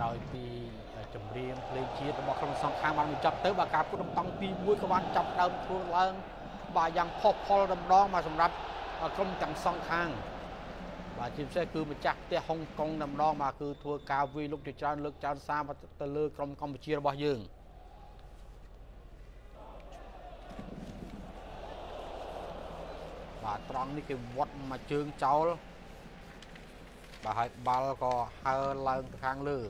ក្រោយពីចម្រៀងភ្លេងជាតិរបស់ក្រុមសង្ខាងបានបញ្ចប់ទៅបាទការពុតដំតង់ទី1ក៏បានចាប់ដើមធ្វើឡើងបាទយ៉ាងផុសផុលដំណងមកសម្រាប់ក្រុមទាំងសងខាងបាទជាពិសេសគឺម្ចាស់ផ្ទះហុងកុងដំណងបាទគឺធ្វើការវាយលុកជាច្រើនលើកចោលសារទៅលើក្រុមកម្ពុជារបស់យើងបាទត្រង់នេះគេវត្តមកជើងចោលបាទហើយបាល់ក៏ហើរឡើងទៅខាងលើ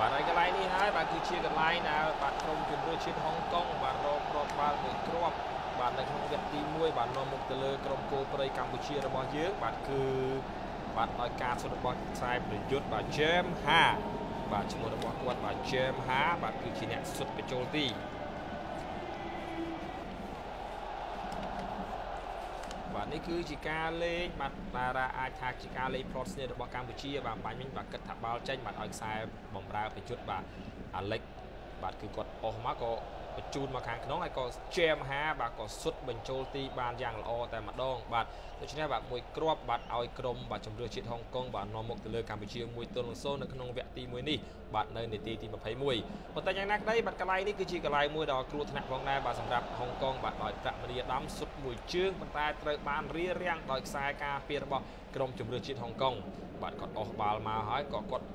បាទហើយកន្លែងនេះហើយបាទគឺជាកន្លែងដែលបាទក្រុមជំនួយជាតិហុងកុងបាទរកគ្រាប់បាល់មួយគ្រាប់បាទនៅក្នុងវគ្គទី1បាទនាំមុខទៅលើក្រុមគោព្រៃកម្ពុជារបស់យើងបាទគឺបាទដោយការសុទ្ធរបស់ខ្សែប្រយុទ្ធបាទ Jam 5បាទឈ្មោះរបស់គាត់បាទ Jam 5បាទគឺជាអ្នកសុទ្ធបញ្ចូលទី នេះគឺជាការលេងបាទតារាអាចថាជាការលេង plot ស្នេហ៍របស់កម្ពុជាបាទបាញ់មិញបាទគិតថាបាល់ចេញបាទឲ្យខ្សែបំរើប្រយុទ្ធបាទអាឡិចបាទគឺគាត់អស់មកក៏ បញ្ជូនមកខាងក្នុងហើយក៏ jam 5បាទក៏សុទ្ធបញ្ចូលទីបានយ៉ាងល្អតែម្ដងបាទដូច្នេះបាទមួយគ្រាប់បាទឲ្យក្រុមបាទជំរឿជាតិហុងកុងបាទនាំមុខទៅលើកម្ពុជាមួយទល់នឹង0នៅក្នុងវគ្គទី1នេះបាទនៅនាទីទី21ប៉ុន្តែយ៉ាងណាក្តីបាទកន្លែងនេះគឺជាកន្លែងមួយដ៏គ្រោះថ្នាក់ផងដែរបាទសម្រាប់ហុងកុងបាទដោយប្រាក់មនីដំសុទ្ធមួយជើងប៉ុន្តែត្រូវបានរៀបរៀងដោយខ្សែការពាររបស់ក្រុមជំរឿជាតិហុងកុងបាទគាត់អស់បាល់មកហើយក៏គាត់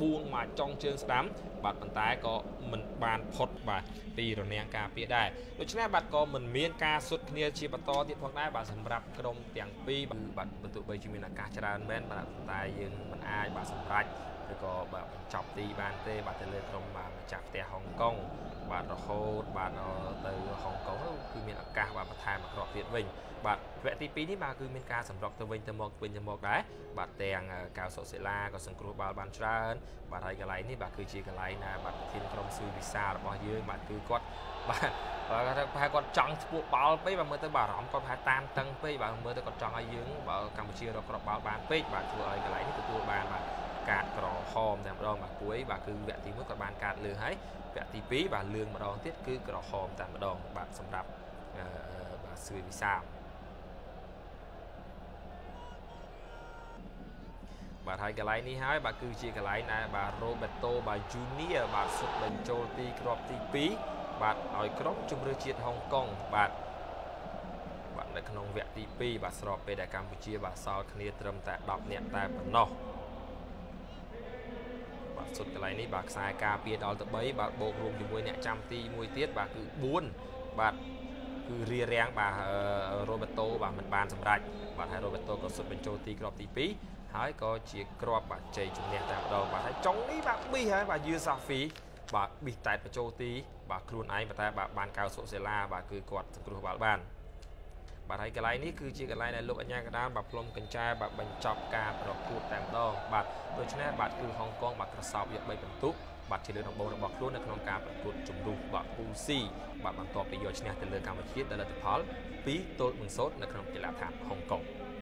បួងមកចុងជើងស្ដាំបាទប៉ុន្តែក៏មិនបានផុតបាទពីរនាំងការពារដែរដូច្នេះបាទក៏មិនមានការសុទ្ធគ្នាជាបន្តទៀតផងដែរបាទសម្រាប់ក្រុមទាំងពីរបាទបើទោះបីជាមានឱកាសច្រើនមែនបាទតែយើងមិនអាចបាទសម្រេច ឬក៏បាទបញ្ចប់ទីបានទេបាទទៅលើក្រុមបាទម្ចាស់ផ្ទះហុងកុងបាទរហូតបាទទៅហុងកុងគឺមានឱកាសបាទបន្ថែមមួយគ្រាប់ទៀតវិញបាទវគ្គទី2នេះបាទគឺមានការសម្រុកទៅវិញទៅមកវិញទៅមកដែរបាទទាំងកៅសុសិលាក៏សង្គ្រោះបាល់បានច្រើនបាទហើយកន្លែងនេះបាទគឺជាកន្លែងណាបាទប្រធានក្រុមស៊ឺវិសារបស់យើងបាទគឺគាត់បាទបាទគាត់ប្រហែលគាត់ចង់ស្ពោះបាល់ពេកបាទមើលទៅបាទអារម្មណ៍គាត់ប្រហែលតានតឹងពេកបាទមើលទៅគាត់ចង់ឲ្យយើងបើកម្ពុជារកគ្រាប់បាល់បានពេកបាទធ្វើឲ្យកន្លែងនេះទទួលបានបាទ កាតក្រហមតែម្ដងបាទគួយបាទគឺវគ្គទី1គាត់បានកាតលឿងហើយវគ្គទី2បាទលឿងម្ដងទៀតគឺក្រហមតែម្ដងបាទសម្រាប់បាទស៊ឺវិសាបាទហើយកន្លែងនេះហើយបាទគឺជាកន្លែងដែលបាទ Roberto បាទ Junior បាទសុទ្ធបញ្ចូលទីគ្រាប់ទី2បាទឲ្យក្រុមជម្រើសជាតិហុងកុងបាទបាទនៅក្នុងវគ្គទី2បាទស្របពេលដែលកម្ពុជាបាទសល់គ្នាត្រឹមតែ10នាក់តែប៉ុណ្ណោះ បាទសុទ្ធកន្លែងនេះបាទខ្សែការពារដល់ទៅ3បាទបូករួមជាមួយអ្នកចាំទីមួយទៀតបាទគឺ4បាទគឺរៀបរៀងបាទ Roberto បាទមិនបានសម្រេចបាទហើយ Roberto ក៏សុទ្ធបញ្ចូលទីគ្រាប់ទី2ហើយក៏ជាក្របបាទជ័យជំនះតែម្ដងបាទហើយចុងនេះបាទប៊ីហើយបាទយឺសាហ្វីបាទប៊ីតែបញ្ចូលទីបាទខ្លួនឯងប៉ុន្តែបាទបានកៅសុសេឡាបាទគឺគាត់សង្គ្រោះបាល់បាន បាទហើយកន្លែងនេះគឺជាកន្លែងដែលលោកអញ្ញាកដានបាទផ្លុំកញ្ចែបាទបញ្ចប់ការប្រកួតតែម្ដងបាទដូច្នេះបាទគឺហុងកុងបាទក្រសោបយក3បន្ទុកបាទជាលើកដំបូងរបស់ខ្លួននៅក្នុងការប្រកួតជំរុះបាទពូស៊ីបាទបន្ទាប់ពីយកឈ្នះទៅលើកម្ពុជាដោយលទ្ធផល2ទល់នឹង0នៅក្នុងកីឡដ្ឋានហុងកុង